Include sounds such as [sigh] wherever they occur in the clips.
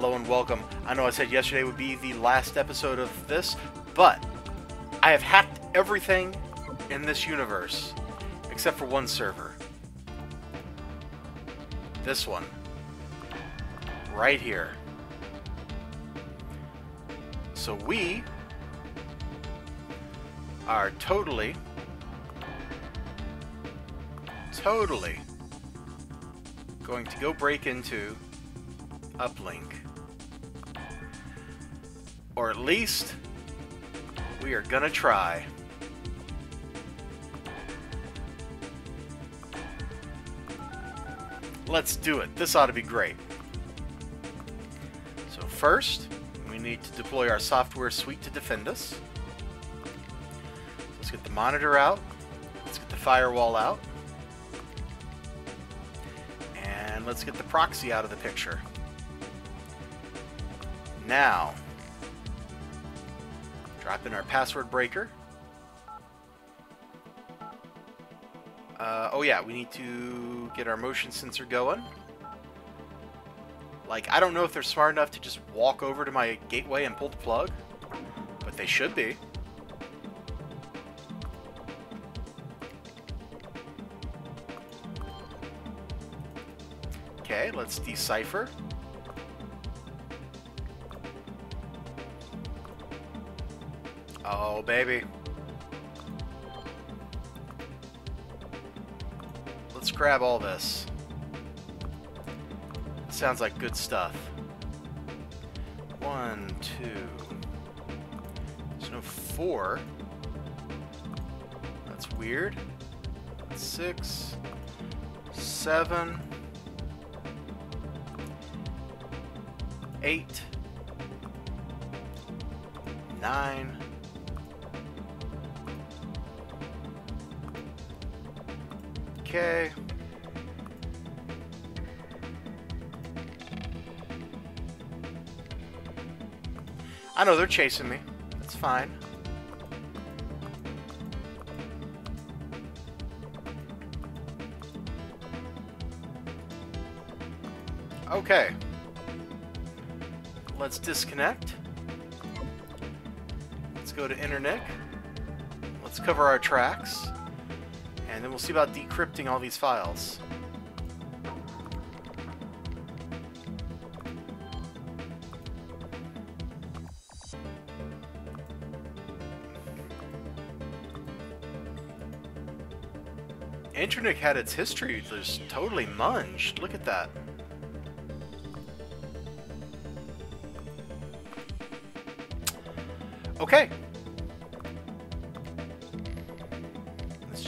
Hello and welcome. I know I said yesterday would be the last episode of this, but I have hacked everything in this universe except for one server. This one. Right here. So we are totally, totally going to go break into Uplink. Or at least, we are gonna try. Let's do it. This ought to be great. So first, we need to deploy our software suite to defend us. Let's get the monitor out. Let's get the firewall out. And let's get the proxy out of the picture. Now, drop in our password breaker. Uh, oh yeah, we need to get our motion sensor going. Like, I don't know if they're smart enough to just walk over to my gateway and pull the plug, but they should be. Okay, let's decipher. Oh, baby. Let's grab all this. Sounds like good stuff. One, two. There's no four. That's weird. Six, seven, eight, nine, Okay. I know they're chasing me. That's fine. Okay. Let's disconnect. Let's go to Internic. Let's cover our tracks. And then we'll see about decrypting all these files. Internic had its history just totally munged. Look at that. Okay.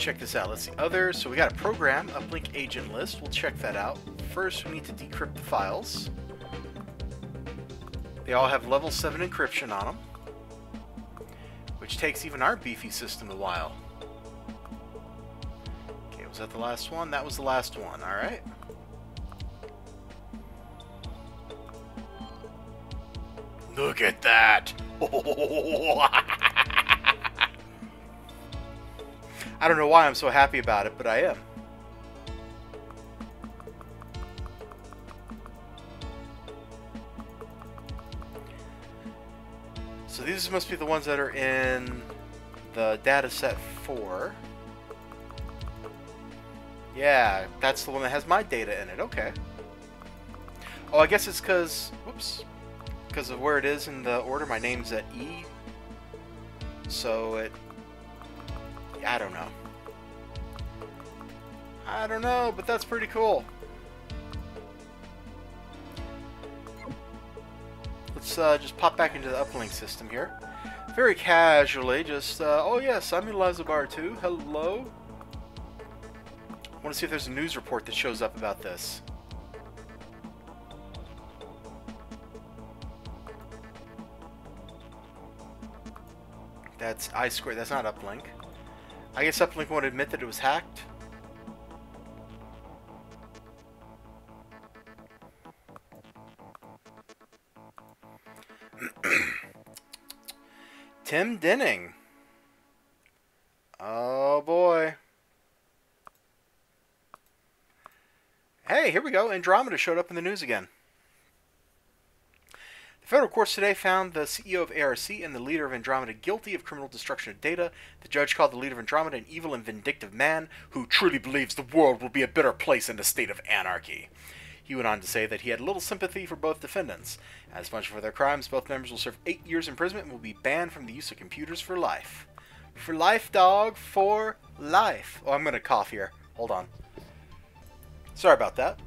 Check this out. Let's see. Other. So we got a program, uplink agent list. We'll check that out. First, we need to decrypt the files. They all have level 7 encryption on them. Which takes even our beefy system a while. Okay, was that the last one? That was the last one. Alright. Look at that! [laughs] I don't know why I'm so happy about it, but I am. So these must be the ones that are in the data set 4. Yeah, that's the one that has my data in it. Okay. Oh, I guess it's because... Whoops. Because of where it is in the order. My name's at E. So it... I don't know. I don't know, but that's pretty cool. Let's uh, just pop back into the uplink system here. Very casually, just, uh, oh yes, I'm in elizibar too. Hello. I want to see if there's a news report that shows up about this. That's I squared. That's not uplink. I guess uplink won't admit that it was hacked. [clears throat] Tim Denning. Oh boy. Hey, here we go. Andromeda showed up in the news again. The federal courts today found the CEO of ARC and the leader of Andromeda guilty of criminal destruction of data. The judge called the leader of Andromeda an evil and vindictive man who truly believes the world will be a better place in a state of anarchy. He went on to say that he had little sympathy for both defendants. As punishment for their crimes, both members will serve eight years imprisonment and will be banned from the use of computers for life. For life, dog, for life. Oh, I'm going to cough here. Hold on. Sorry about that.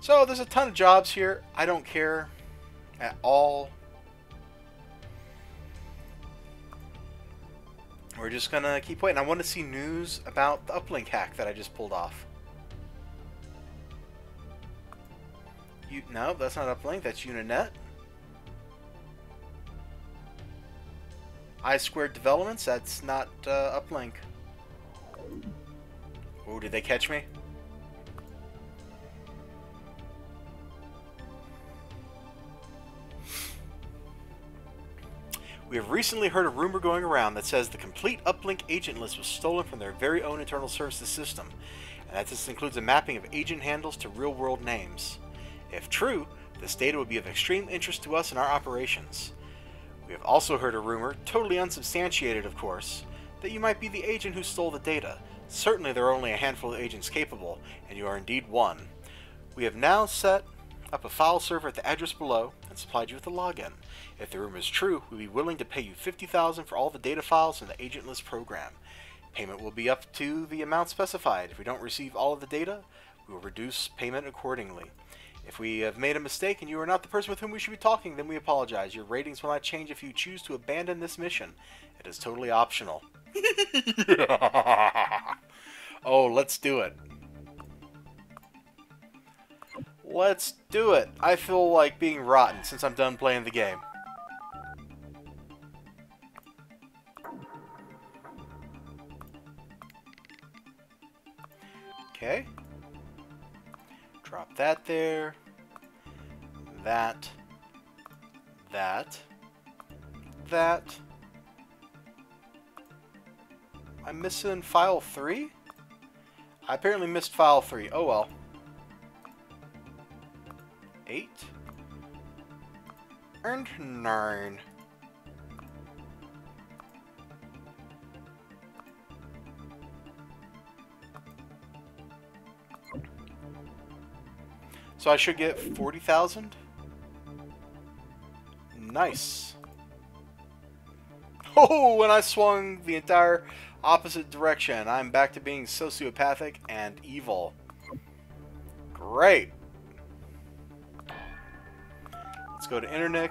So, there's a ton of jobs here. I don't care at all. We're just gonna keep waiting. I want to see news about the uplink hack that I just pulled off. You, no, that's not uplink. That's Uninet. I squared developments. That's not uh, uplink. Oh, did they catch me? We have recently heard a rumor going around that says the complete uplink agent list was stolen from their very own internal services system, and that this includes a mapping of agent handles to real world names. If true, this data would be of extreme interest to us in our operations. We have also heard a rumor, totally unsubstantiated of course, that you might be the agent who stole the data. Certainly there are only a handful of agents capable, and you are indeed one. We have now set up a file server at the address below and supplied you with a login. If the rumor is true, we'd be willing to pay you 50000 for all the data files in the agent list program. Payment will be up to the amount specified. If we don't receive all of the data, we will reduce payment accordingly. If we have made a mistake and you are not the person with whom we should be talking, then we apologize. Your ratings will not change if you choose to abandon this mission. It is totally optional. [laughs] [laughs] oh, let's do it. Let's do it. I feel like being rotten since I'm done playing the game. Okay. Drop that there. That. That. That. I'm missing file 3? I apparently missed file 3. Oh well. 8. And 9. So I should get 40,000? Nice. [laughs] Oh, when I swung the entire opposite direction, I'm back to being sociopathic and evil. Great. Let's go to Internic,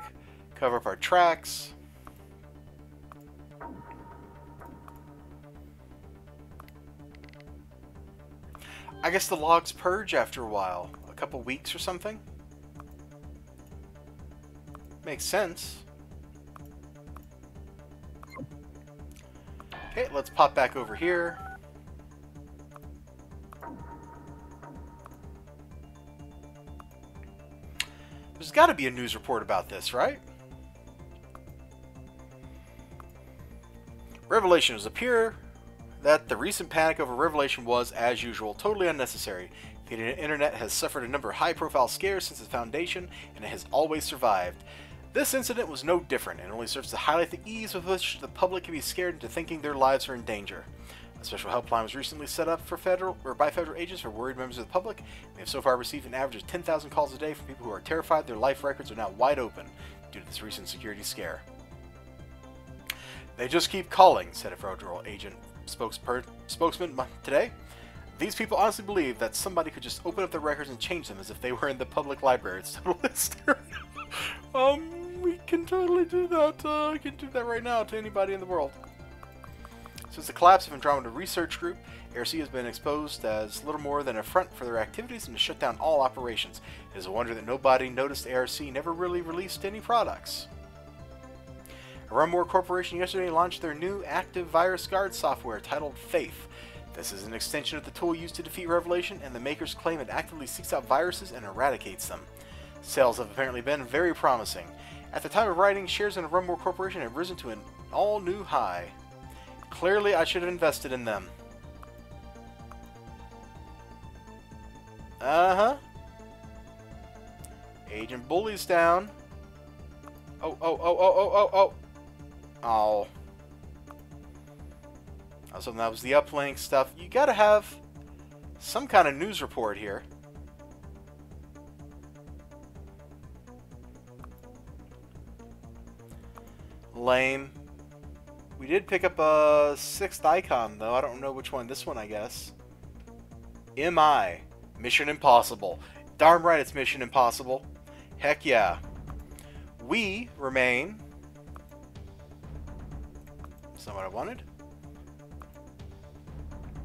cover up our tracks. I guess the logs purge after a while a couple weeks or something. Makes sense. Okay, let's pop back over here. There's got to be a news report about this, right? Revelations appear that the recent panic over Revelation was, as usual, totally unnecessary. The internet has suffered a number of high profile scares since its foundation, and it has always survived. This incident was no different and only serves to highlight the ease with which the public can be scared into thinking their lives are in danger. A special helpline was recently set up for federal or by federal agents for worried members of the public. They have so far received an average of 10,000 calls a day from people who are terrified their life records are now wide open due to this recent security scare. They just keep calling, said a federal agent spokesman today. These people honestly believe that somebody could just open up their records and change them as if they were in the public library. It's total hysteria. [laughs] um, we can totally do that. Uh, we can do that right now to anybody in the world. Since the collapse of Andromeda Research Group, ARC has been exposed as little more than a front for their activities and to shut down all operations. It is a wonder that nobody noticed ARC never really released any products. Runmore Corporation yesterday launched their new active virus guard software titled Faith. This is an extension of the tool used to defeat Revelation, and the makers claim it actively seeks out viruses and eradicates them. Sales have apparently been very promising. At the time of writing, shares in Runmore Corporation have risen to an all-new high. Clearly, I should have invested in them. Uh-huh. Agent Bully's down. Oh, oh, oh, oh, oh, oh, oh. Oh. Hoping that was the uplink stuff. You gotta have some kind of news report here. Lame. We did pick up a sixth icon, though. I don't know which one. This one, I guess. MI. Mission Impossible. Darn right it's Mission Impossible. Heck yeah. We remain... Is that what I wanted?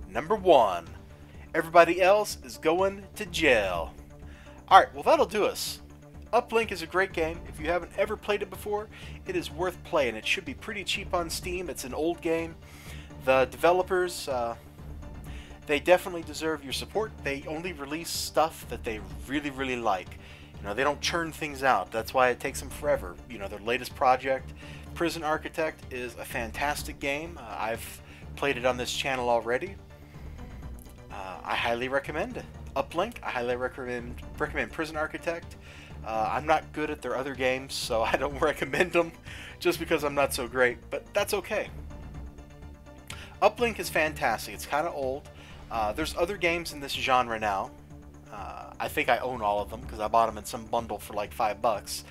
Number one. Everybody else is going to jail. Alright, well that'll do us. Uplink is a great game. If you haven't ever played it before, it is worth playing. It should be pretty cheap on Steam. It's an old game. The developers, uh, they definitely deserve your support. They only release stuff that they really, really like. You know, they don't churn things out. That's why it takes them forever. You know, their latest project, Prison Architect, is a fantastic game. Uh, I've played it on this channel already. Uh, I highly recommend Uplink. I highly recommend recommend Prison Architect. Uh, I'm not good at their other games, so [laughs] I don't recommend them just because I'm not so great, but that's okay. Uplink is fantastic. It's kind of old. Uh, there's other games in this genre now. Uh, I think I own all of them because I bought them in some bundle for like five bucks.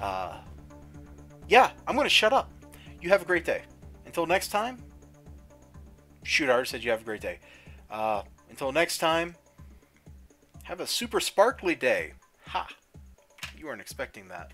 Uh, yeah, I'm going to shut up. You have a great day. Until next time, Shoot Artist said you have a great day. Uh, until next time, have a super sparkly day. Ha! You weren't expecting that.